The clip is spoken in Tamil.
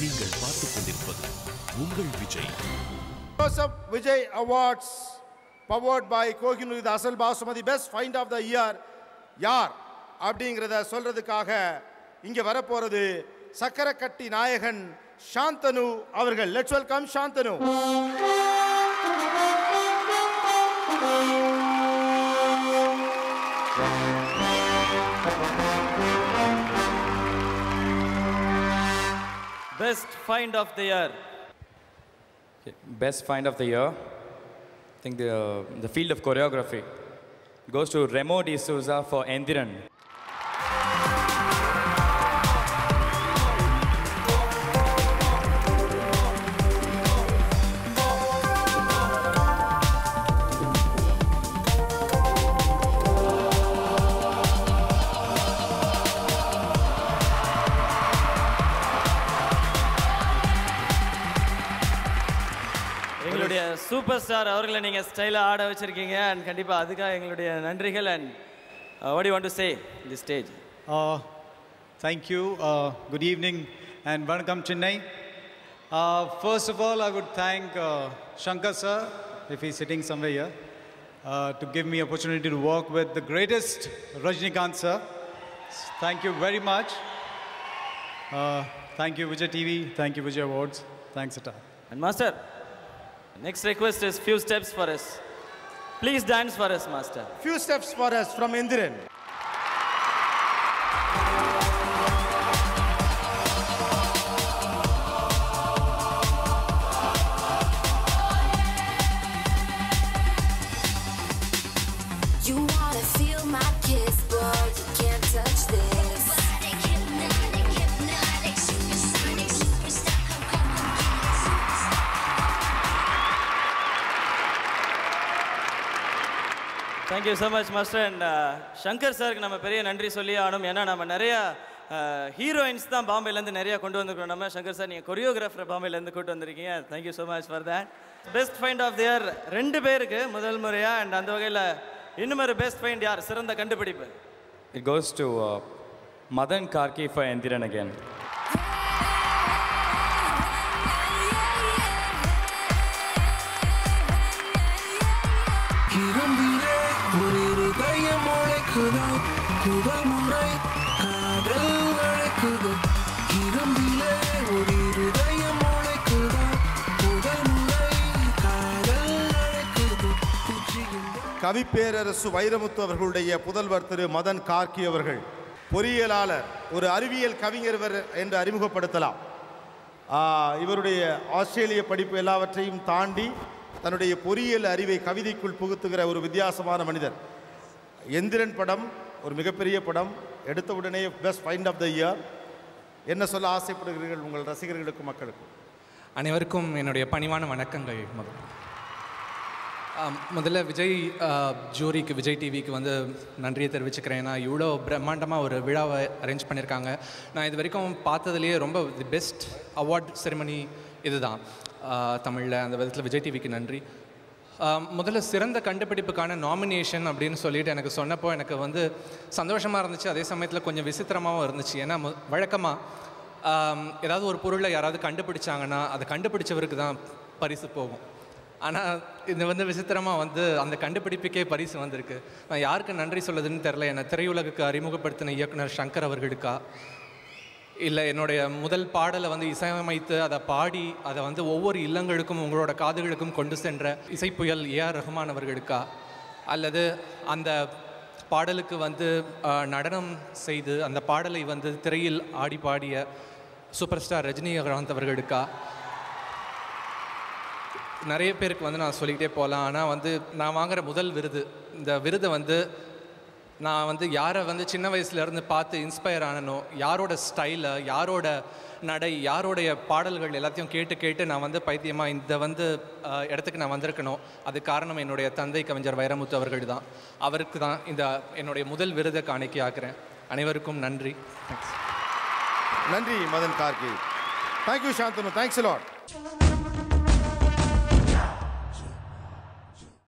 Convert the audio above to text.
நீங்கள் பார்த்துக் கொண்டிருப்பது உங்கள் Vijay. Joseph Vijay Awards powered Kohinoor இது அசல் basmati best find of the year யார் அப்படிங்கிறத சொல்றதுக்காக இங்க வரப்போறது சக்கரக்கட்டி நாயகன் சாந்தனு அவர்கள். Let's welcome Shanthanu Best find of the year. Best find of the year. I think the, the field of choreography goes to Remo D'Souza for Endiran. எங்களுடைய சூப்பர் ஸ்டார் அவர்களை நீங்கள் ஸ்டைலாக ஆட வச்சிருக்கீங்க அண்ட் கண்டிப்பாக அதுக்காக எங்களுடைய நன்றிகள் and what you want to say the stage Uh, thank you. Uh, good evening and welcome Chennai. Uh, first of all, I would thank uh, Shankar sir, if he's sitting somewhere here, uh, to give me opportunity to work with the greatest Rajnikant sir. Thank you very much. Uh, thank you Vijay TV. Thank you Vijay Awards. Thanks a ton. And master Next request is few steps for us. Please dance for us, Master. Few steps for us from Indiran. Thank you so much master and Shankar சாருக்கு நம்ம பெரிய நன்றி சொல்லி ஆகணும். ஏன்னா நம்ம நிறைய ஹீரோயின்ஸ் தான் பாம்பேலேருந்து நிறைய கொண்டு வந்திருக்கோம் நம்ம சங்கர் சார் நீங்கள் கொரியோகிராஃபர் பாம்பேலேருந்து கூட்டு வந்திருக்கீங்க. Thank you so much for that best find of the year ரெண்டு பேருக்கு முதல் முறையாக அண்ட் அந்த வகையில் இன்னும் ஒரு பெஸ்ட் ஃபைண்ட் யார்? சிறந்த கண்டுபிடிப்பு. It goes to uh, Madan Karki for Endiran again. ஒரு இருதயம் காதல் இரும்பிலே ஒரு காதல் கவி பேரரசு வைரமுத்து அவர்களுடைய புதல்வர் திரு மதன் கார்கி அவர்கள் பொறியியலாளர் ஒரு அறிவியல் கவிஞர் என்று அறிமுகப்படுத்தலாம். இவருடைய ஆஸ்திரேலிய படிப்பு எல்லாவற்றையும் தாண்டி தன்னுடைய பொறியியல் அறிவை கவிதைக்குள் புகுத்துகிற ஒரு வித்தியாசமான மனிதர். எந்திரன் படம் ஒரு மிகப்பெரிய படம் எடுத்த உடனே best find of the year என்ன சொல்ல ஆசைப்படுகிறீர்கள் உங்கள் ரசிகர்களுக்கும் மக்களுக்கும்? அனைவருக்கும் என்னுடைய பணிவான வணக்கங்கள் முதல்ல. ஆம், முதல்ல விஜய் ஜூரிக்கு விஜய் டிவிக்கு வந்து நன்றியை தெரிவிச்சுக்கிறேன். ஏன்னா இவ்வளோ பிரம்மாண்டமாக ஒரு விழாவை அரேஞ்ச் பண்ணியிருக்காங்க. நான் இது வரைக்கும் பார்த்ததுலேயே ரொம்ப தி பெஸ்ட் அவார்ட் செரிமனி இதுதான். தமிழில் அந்த விதத்தில் விஜய் டிவிக்கு நன்றி. முதல்ல சிறந்த கண்டுபிடிப்புக்கான நாமினேஷன் அப்படின்னு சொல்லிட்டு எனக்கு சொன்னப்போ எனக்கு வந்து சந்தோஷமாக இருந்துச்சு. அதே சமயத்தில் கொஞ்சம் விசித்திரமாகவும் இருந்துச்சு. ஏன்னா வழக்கமாக ஏதாவது ஒரு பொருளை யாராவது கண்டுபிடிச்சாங்கன்னா அதை கண்டுபிடிச்சவருக்கு தான் பரிசு போகும். ஆனால் இது வந்து விசித்திரமாக வந்து அந்த கண்டுபிடிப்புக்கே பரிசு வந்திருக்கு. நான் யாருக்கு நன்றி சொல்லுதுன்னு தெரில என்னை திரையுலகுக்கு அறிமுகப்படுத்தின இயக்குனர் சங்கர் அவர்களுக்கா? இல்லை என்னுடைய முதல் பாடலை வந்து இசையமைத்து அதை பாடி அதை வந்து ஒவ்வொரு இல்லங்களுக்கும் உங்களோட காதுகளுக்கும் கொண்டு சென்ற இசைப்புயல் ஏஆர் ரஹ்மான் அவர்களுக்கா? அல்லது அந்த பாடலுக்கு வந்து நடனம் செய்து அந்த பாடலை வந்து திரையில் ஆடி பாடிய சூப்பர் ஸ்டார் ரஜினிகாந்த் அவர்களுக்கா? நிறைய பேருக்கு வந்து நான் சொல்லிக்கிட்டே போகலாம். ஆனால் வந்து நான் வாங்குற முதல் விருது இந்த விருதை வந்து நான் வந்து யாரை வந்து சின்ன வயசுலேருந்து பார்த்து இன்ஸ்பயர் ஆனனோ யாரோட ஸ்டைலை யாரோட நடை யாரோடைய பாடல்கள் எல்லாத்தையும் கேட்டு கேட்டு நான் வந்து பைத்தியமாக இந்த வந்து இடத்துக்கு நான் வந்திருக்கணும் அது காரணம் என்னுடைய தந்தை கவிஞர் வைரமுத்து அவர்கள் தான். அவருக்கு தான் இந்த என்னுடைய முதல் விருதை காணிக்கை ஆக்குறேன் அனைவருக்கும் நன்றி. நன்றி Madhan Karky. Thank you Shanthanu. Thanks lot